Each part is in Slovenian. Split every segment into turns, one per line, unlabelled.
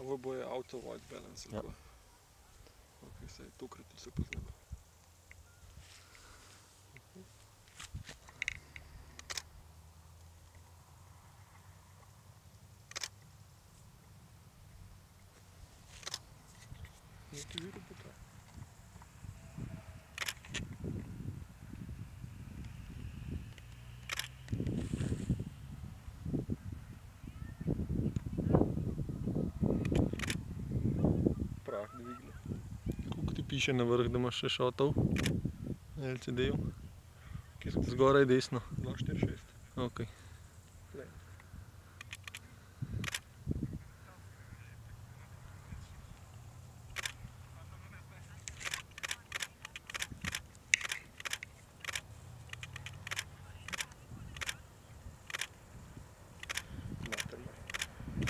v boje auto white balance.
Ja.
Okay, sej, tokrat se poznamo. Niti videl po to.
Piše na vrh, da imaš še šotov? LCD-ju?
Kje smo?
Zgoraj desno.
2, 4, 6.
Ok.
Materna.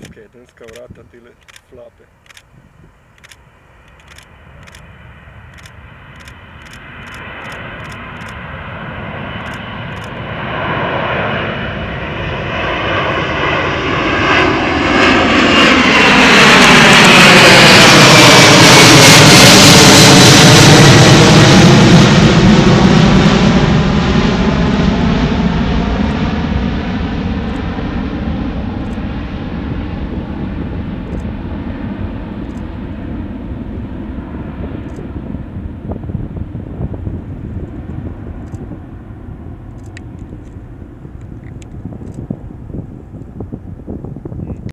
Skedenska vrata, tile flape.